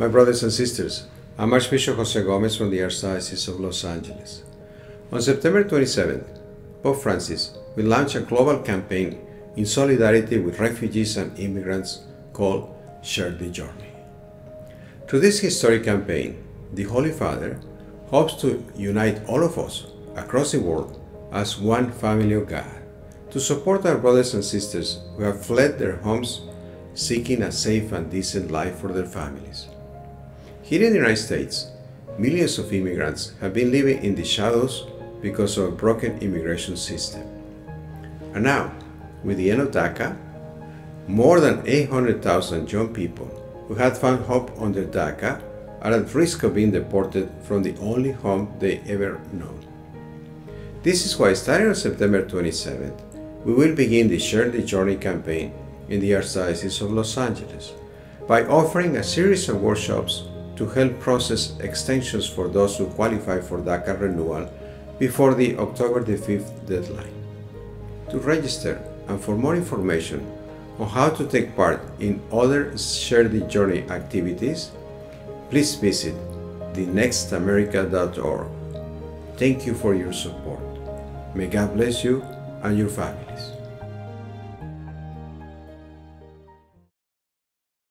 My brothers and sisters, I'm Archbishop Jose Gomez from the Archdiocese of Los Angeles. On September 27th, Pope Francis will launch a global campaign in solidarity with refugees and immigrants called Share the Journey. Through this historic campaign, the Holy Father hopes to unite all of us across the world as one family of God to support our brothers and sisters who have fled their homes seeking a safe and decent life for their families. Here in the United States, millions of immigrants have been living in the shadows because of a broken immigration system. And now, with the end of DACA, more than 800,000 young people who had found hope under DACA are at risk of being deported from the only home they ever known. This is why, starting on September 27th, we will begin the Share the Journey campaign in the Archdiocese of Los Angeles by offering a series of workshops to help process extensions for those who qualify for DACA renewal before the October the 5th deadline. To register and for more information on how to take part in other Share the Journey activities, please visit thenextamerica.org. Thank you for your support. May God bless you and your families.